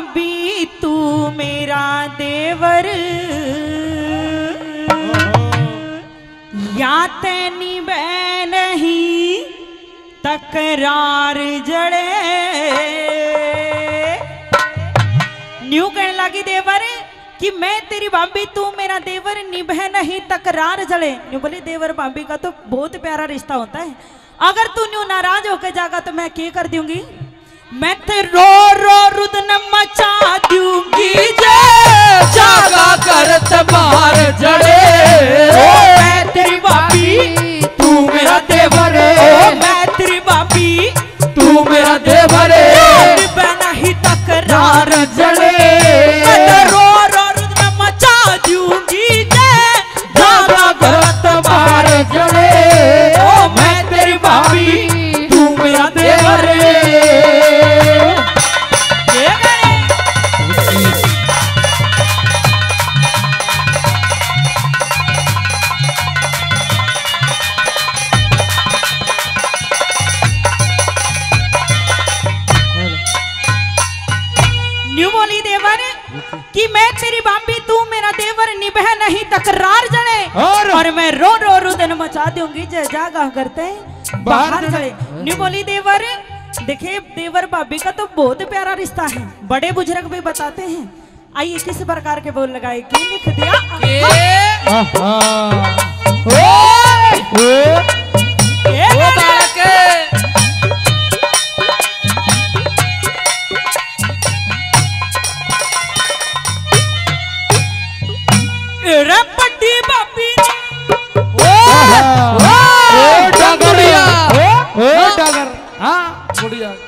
भाभी तू मेरा देवर। या तैनी बह नहीं तकरार जड़े। न्यू कहने लगी देवर कि मैं तेरी भाभी, तू मेरा देवर निभे नहीं तकरार जड़े। न्यू बोली, देवर भाभी का तो बहुत प्यारा रिश्ता होता है। अगर तू न्यू नाराज़ होकर जागा तो मैं क्या कर दूँगी? मैं ते रो रो रुदन मचा दूँगी जे। जागा कर तबार जड़े। ओ मैं तेरी भाभी तू मेरा देवर। ओ मैं तेरी भाभी तू मेरा देवर। बना ही तकरार रार जड़े। रुदन की जय जागा करते हैं। बाहर चले। न्यू बोली देवर। देखिए देवर भाभी का तो बहुत प्यारा रिश्ता है। बड़े बुज़ुर्ग भी बताते हैं। आइए किस प्रकार के बोल लगाए? की लिख दिया?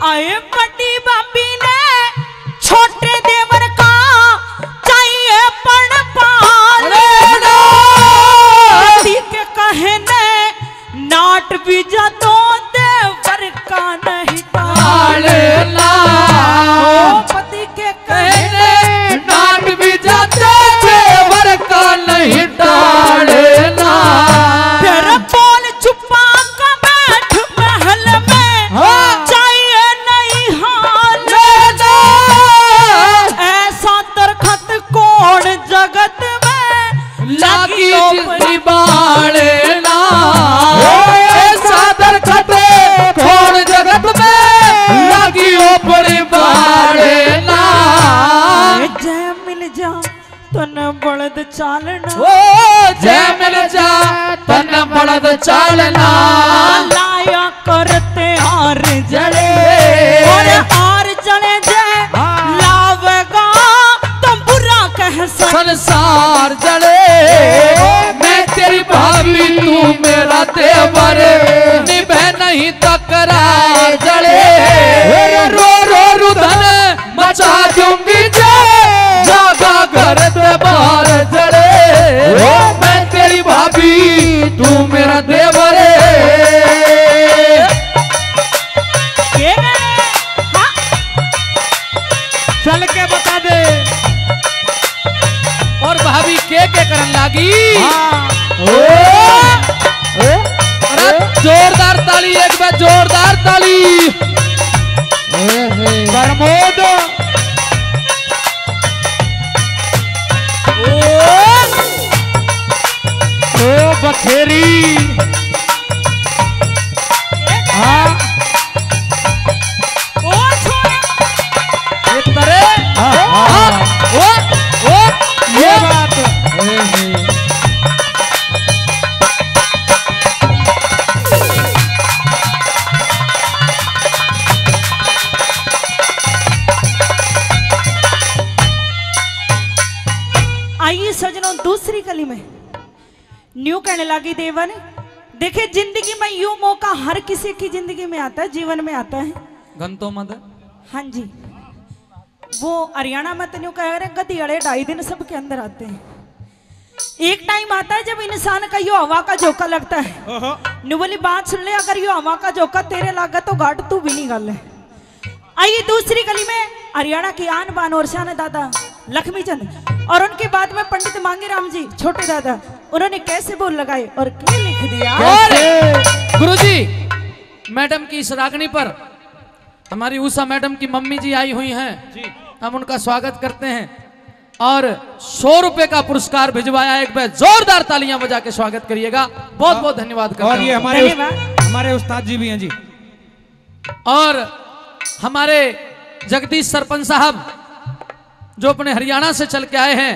आए मिल जा तो न बड़द चालना। ओ जय मिल जा तन बड़द चालना। लाया करते हार जड़े। जड़े। और हार जड़े जय हाँ। लावेगा तो बुरा कह संसार जड़े। मैं तेरी भाभी तू मेरा देवर। निभे नहीं तकरार जड़े। हाँ। ओ छोरा एक तरह हाँ, ओ ओ ये बात आइए सजनों दूसरी कली में। न्यू कहने लगी देवन देखिए ज़िंदगी में यू मौका हर किसी की ज़िंदगी में आता है जीवन में आता है। घंटों मत हाँ जी। वो हरियाणा में तो न्यू कह रहे गति अड़े ढाई दिन सबके अंदर आते हैं। एक टाइम आता है जब इंसान का यो हवा का झोंका लगता है। न्यू बोली बात सुन ले अगर यो हवा का झोंका तेरे लागा तो घाट तू भी नहीं गल। है आइए दूसरी गली में हरियाणा की आन बान और शान दादा लक्ष्मी चंद और उनके बाद में पंडित मांगे राम जी छोटे दादा। उन्होंने कैसे बोल लगाए और क्या लिख दिया? गुरुजी मैडम की इस रागनी पर हमारी उषा मैडम की मम्मी जी आई हुई हैं। हम उनका स्वागत करते हैं और सौ रुपए का पुरस्कार भिजवाया एक बार जोरदार तालियाँ बजा के स्वागत करिएगा। बहुत बहुत धन्यवाद और ये हमारे उस- हमारे उस्ताद जी भी हैं जी। और हमारे जगदीश सरपंच साहब जो अपने हरियाणा से चल के आए हैं।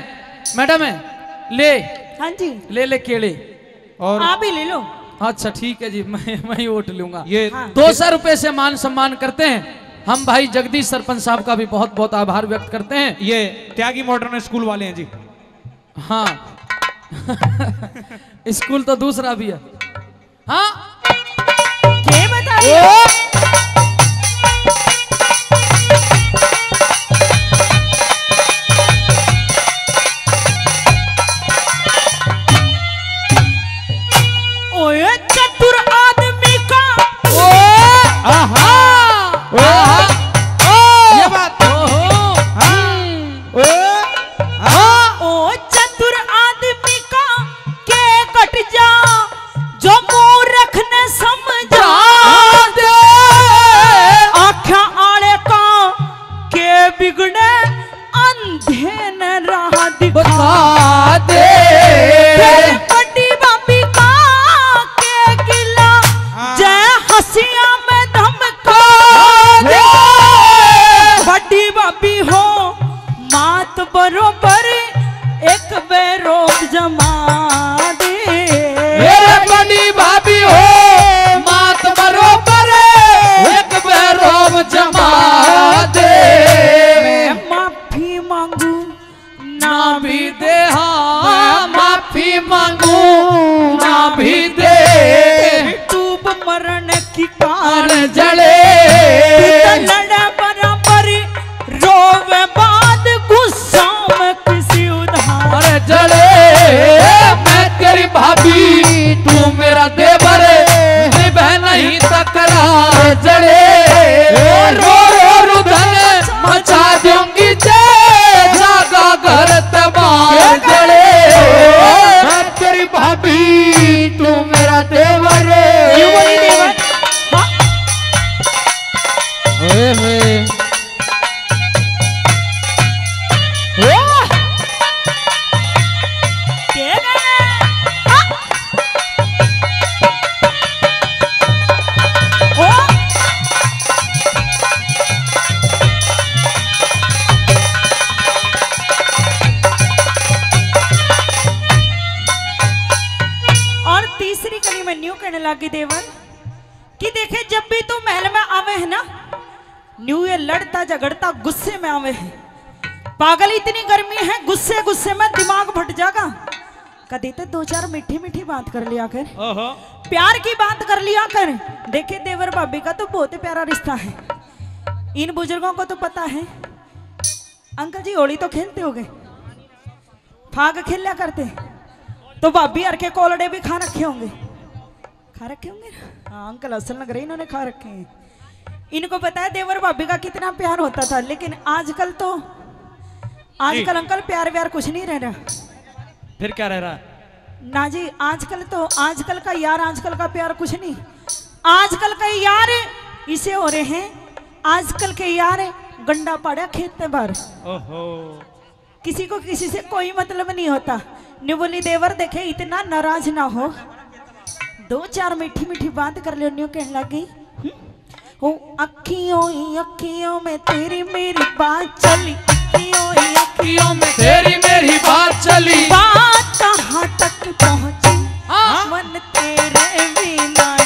मैडम है ले। हाँ जी। ले ले केले। और आप ही ले लो। अच्छा ठीक है जी मैं मैं ही वोट लूँगा। ये हाँ। दो सौ रुपए से मान सम्मान करते हैं। हम भाई जगदीश सरपंच साहब का भी बहुत बहुत आभार व्यक्त करते हैं। ये त्यागी मॉडर्न स्कूल वाले हैं जी। हाँ। स्कूल तो दूसरा भी है। हाँ। बताइए। बरोबर एक बेरोब जमा हाँ। तीसरी कड़ी में न्यू कहने लगी देवर कि देखे, जब भी तू महल में आवे है ना न्यू ये लड़ता झगड़ता गुस्से में आवे है। पागल इतनी गर्मी है गुस्से गुस्से में दिमाग फट जाएगा। कदी तो दो चार मीठी मीठी बात कर लिया कर। प्यार की बात कर लिया कर। देखे देवर भाभी का तो बहुत प्यारा रिश्ता है। इन बुज़ुर्गों को तो पता है। अंकल जी होली तो खेलते हो गए। फाग खेल लिया करते। तो भाभी हर के कोलड़े भी खा रखे होंगे। खा रखे होंगे हाँ अंकल असल लग रहे इन्होंने खा रखे हैं। इनको बताया देवर भाभी का कितना प्यार होता था लेकिन आजकल तो आजकल अंकल प्यार व्यार कुछ नहीं रह रहा। फिर क्या रह रहा? ना जी आजकल तो आजकल का यार आजकल का प्यार कुछ नहीं। आजकल का यार इसे हो रहे हैं। आजकल के यार गंडा पड़ा खेत में भर ओहो। किसी को किसी से कोई मतलब नहीं होता। निबोली देवर देखे इतना नाराज़ ना हो। दो चार मीठी मीठी बात कर लो न्यू कहने लगी ओ अखियों ही अखियों में तेरी मेरी बात चली। अखियों ही अखियों में तेरी मेरी बात चली। बात कहाँ तक पहुँची? हाँ। मन तेरे बिना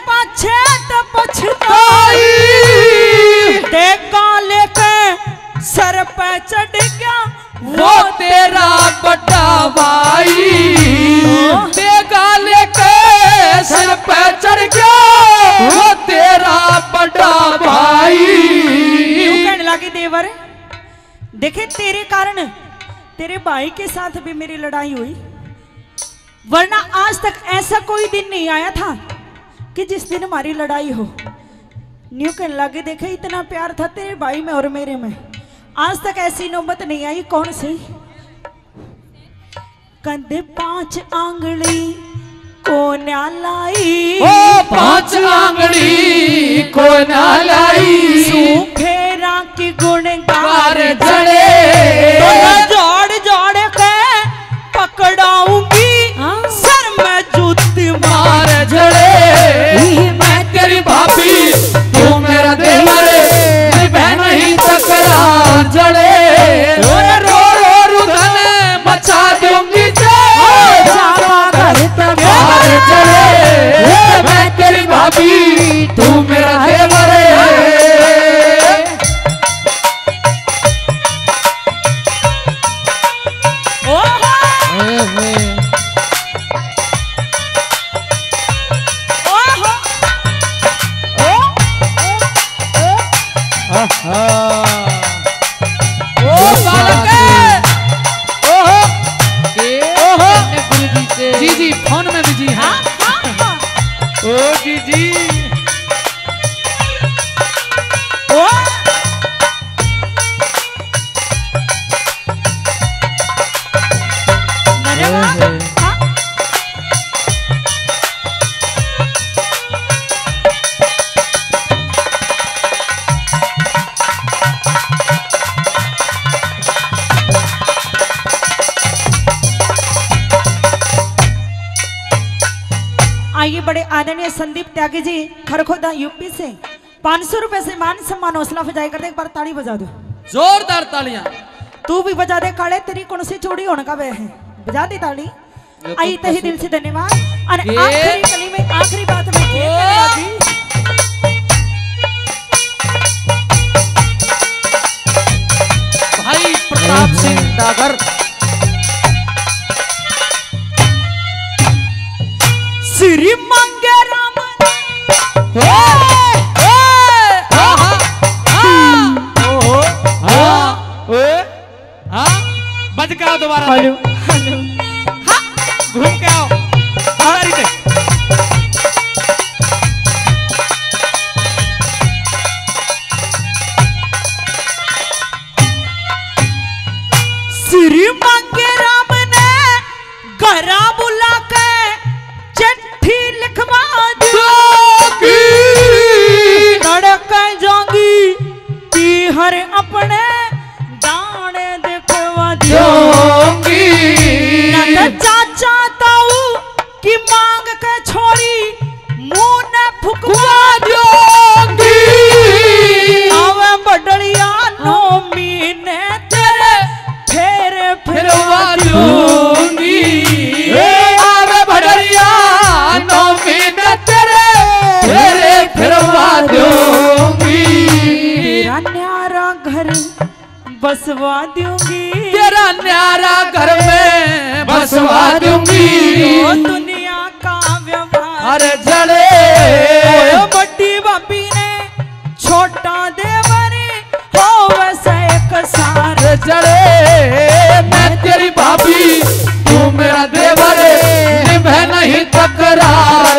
के साथ भी मेरी लड़ाई हुई। वरना आज तक ऐसा कोई दिन नहीं आया था कि जिस दिन हमारी लड़ाई हो। न्यू कहने लगे देखे इतना प्यार था तेरे भाई में और मेरे में। आज तक ऐसी नौबत नहीं आई कौन सी? कंधे पाँच आंगली को लाई? ओ पाँच आंगड़ी को लाई? सूखे राखी गुण कार गार जड़े जोड़ त्यागी जी खरखोदा यूपी से। पाँच सौ रुपए से मान सम्मान हौसला फजाई कर दे एक बार ताली बजा दो। जोरदार तालियाँ। तू भी बजा दे काले तेरी कौन सी चोरी होने का वे है? बजा दी ताली। आई तही दिल से धन्यवाद। और आखिरी कली में आखिरी बात में ये भाई प्रताप सिंह डागर। श्री बज के दोबारा पीहर अपने दाने देखवा दियो चाचा ताऊ की मांग के छोड़ी मुँह न फुकवा दियो बसवा दूँगी। तेरा न्यारा घर में बसवा दूँगी। दुनिया का व्यवहार। अरे जड़े। बड़ी बाबी ने छोटा देवरी हो वैसे एक सार। जड़े मैं तेरी भाभी तू मेरा देवर निभे नहीं तकरार।